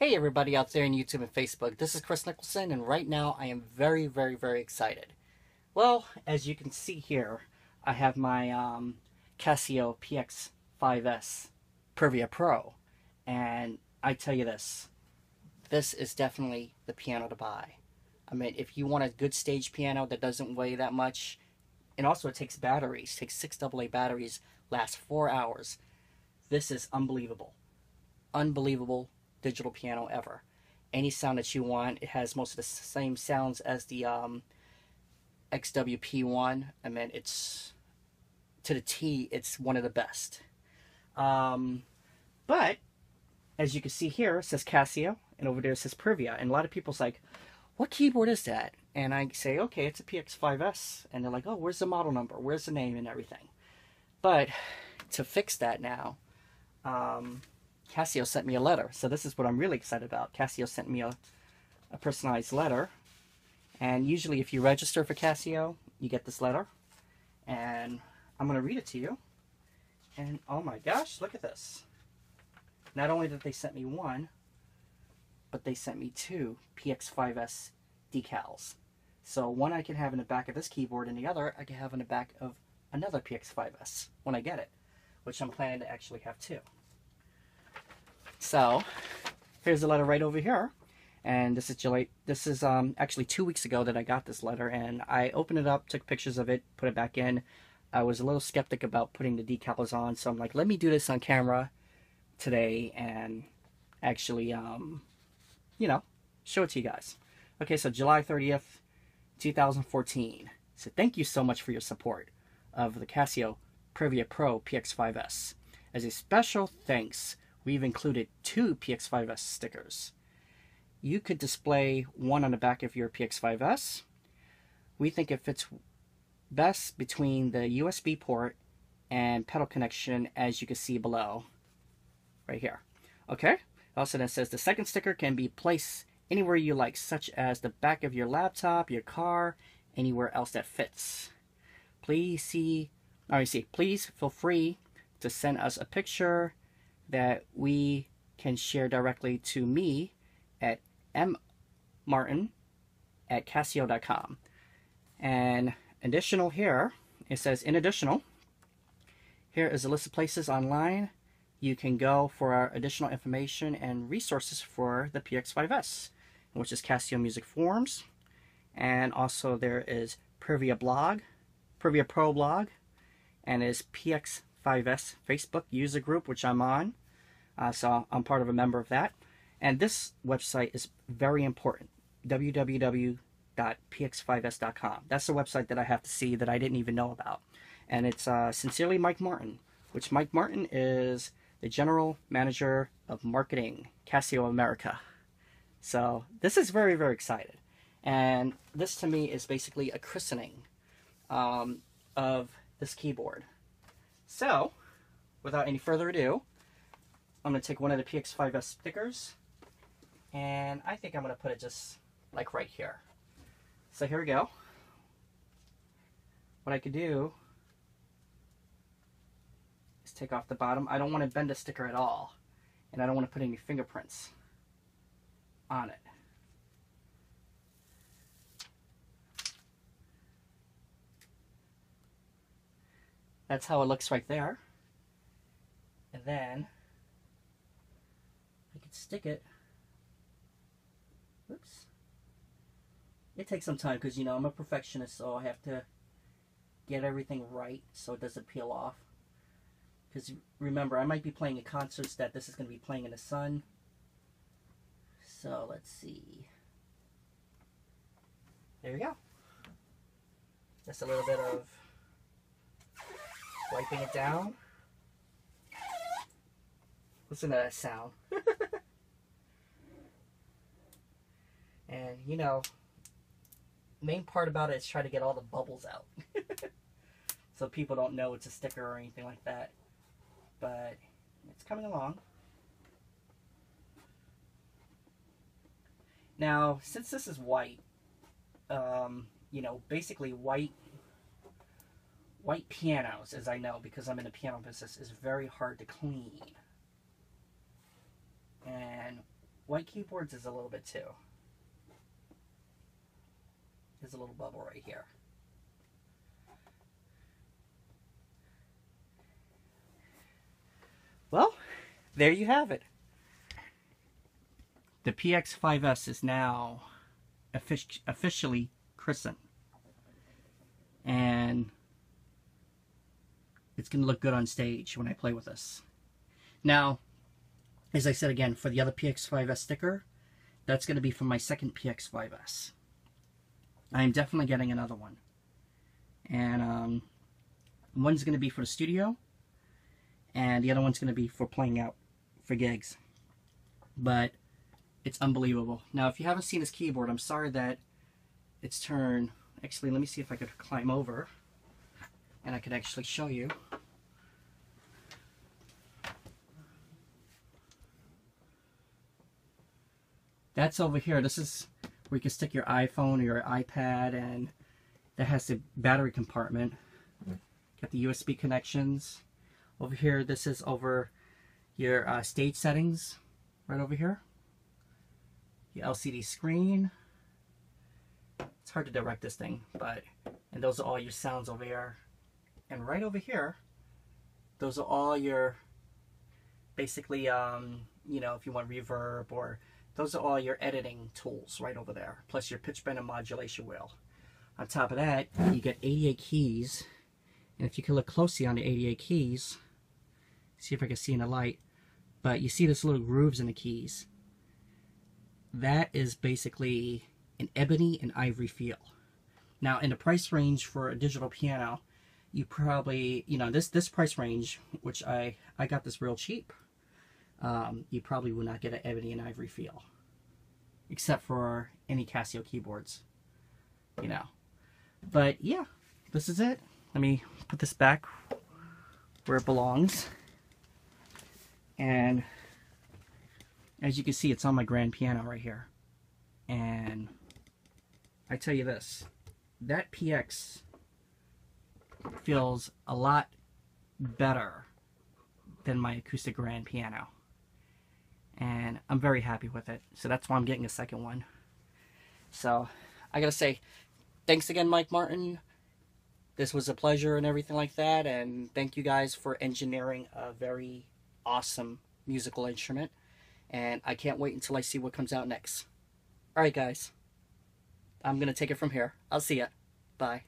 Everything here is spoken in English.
Hey everybody out there on YouTube and Facebook, this is Kris Nicholson and right now I am very very very excited. Well, as you can see here, I have my um, Casio PX5S Privia Pro and I tell you this, this is definitely the piano to buy. I mean, if you want a good stage piano that doesn't weigh that much, and also it takes batteries, takes six AA batteries, lasts four hours. This is unbelievable. Unbelievable digital piano ever. Any sound that you want. It has most of the same sounds as the um, XWP1. I mean, it's to the T, it's one of the best. Um, but as you can see here, it says Casio, and over there it says Privia. And a lot of people's like, what keyboard is that? And I say, okay, it's a PX5S. And they're like, oh, where's the model number? Where's the name and everything? But to fix that now, um, Casio sent me a letter. So this is what I'm really excited about. Casio sent me a, a personalized letter. And usually if you register for Casio, you get this letter. And I'm going to read it to you. And oh my gosh, look at this. Not only did they send me one, but they sent me two PX5S decals. So one I can have in the back of this keyboard and the other I can have in the back of another PX5S when I get it, which I'm planning to actually have two. So here's the letter right over here. And this is July, this is um, actually two weeks ago that I got this letter and I opened it up, took pictures of it, put it back in. I was a little skeptic about putting the decals on, so I'm like, let me do this on camera today and actually, um, you know, show it to you guys. Okay, so July 30th, 2014. So thank you so much for your support of the Casio Privia Pro PX5S. As a special thanks, we've included two PX5S stickers. You could display one on the back of your PX5S. We think it fits best between the USB port and pedal connection as you can see below, right here. Okay, also then says the second sticker can be placed anywhere you like, such as the back of your laptop, your car, anywhere else that fits. Please see, or see, please feel free to send us a picture that we can share directly to me at mmartin at casio.com. And additional here, it says in additional, here is a list of places online you can go for our additional information and resources for the PX5S, which is Casio Music Forums. And also there is Privia blog, Privia Pro blog, and is PX5S Facebook user group, which I'm on. Uh, so I'm part of a member of that. And this website is very important, www.px5s.com. That's the website that I have to see that I didn't even know about. And it's uh, Sincerely Mike Martin, which Mike Martin is the General Manager of Marketing, Casio America. So this is very, very excited. And this to me is basically a christening um, of this keyboard. So, without any further ado, I'm going to take one of the PX5S stickers, and I think I'm going to put it just like right here. So here we go. What I could do is take off the bottom. I don't want to bend a sticker at all, and I don't want to put any fingerprints on it. That's how it looks right there. And then stick it. Oops. It takes some time because, you know, I'm a perfectionist, so I have to get everything right so it doesn't peel off. Because remember, I might be playing at concerts that this is going to be playing in the sun. So let's see. There we go. Just a little bit of wiping it down. Listen to that sound. And, you know, main part about it is try to get all the bubbles out. so people don't know it's a sticker or anything like that. But it's coming along. Now, since this is white, um, you know, basically white white pianos, as I know, because I'm in the piano business, is very hard to clean. And white keyboards is a little bit too. There's a little bubble right here. Well, there you have it. The PX5S is now offic officially christened. And it's going to look good on stage when I play with this. Now, as I said again, for the other PX5S sticker, that's going to be for my second PX5S. I am definitely getting another one. And um, one's going to be for the studio, and the other one's going to be for playing out for gigs. But it's unbelievable. Now, if you haven't seen this keyboard, I'm sorry that it's turned. Actually, let me see if I could climb over and I could actually show you. That's over here. This is where you can stick your iPhone or your iPad and that has the battery compartment. Got the USB connections. Over here, this is over your uh, stage settings, right over here. Your LCD screen. It's hard to direct this thing, but, and those are all your sounds over here. And right over here, those are all your, basically, um, you know, if you want reverb or, those are all your editing tools right over there, plus your pitch bend and modulation wheel. On top of that, you get 88 keys, and if you can look closely on the 88 keys, see if I can see in the light, but you see this little grooves in the keys. That is basically an ebony and ivory feel. Now, in the price range for a digital piano, you probably, you know, this this price range, which I, I got this real cheap, um, you probably will not get an ebony and ivory feel. Except for any Casio keyboards, you know. But yeah, this is it. Let me put this back where it belongs. And as you can see, it's on my grand piano right here. And I tell you this, that PX feels a lot better than my acoustic grand piano. And I'm very happy with it. So that's why I'm getting a second one. So I gotta say, thanks again, Mike Martin. This was a pleasure and everything like that. And thank you guys for engineering a very awesome musical instrument. And I can't wait until I see what comes out next. Alright, guys. I'm to take it from here. I'll see ya. Bye.